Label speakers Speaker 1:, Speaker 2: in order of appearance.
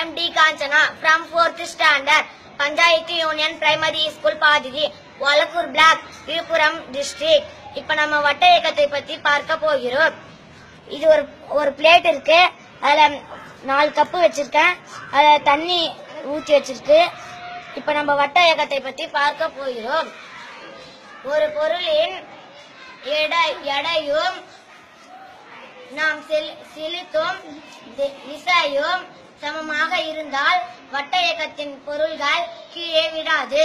Speaker 1: am D. Kanchana from 4th standard, panchayat union primary school Pathiri Valakkur block Villupuram District. இப்ப நம்ம வட்ட இயக்கத்தை பத்தி பார்க்க போகிறோம். இது ஒரு ஒரு பிளேட் இருக்கு. அதுல நாலு கப்பு வச்சிருக்கேன். அதுல தண்ணி ஊற்றி வச்சிருக்கு. இப்ப நம்ம வட்ட இயக்கத்தை பத்தி பார்க்க போகிறோம். ஒரு பொருளின் எடை எடையும் நாம் செலுத்தும் விசையும் சமமாக இருந்தால் வட்ட இயக்கத்தின் பொருள்கள் கீழே விடாது.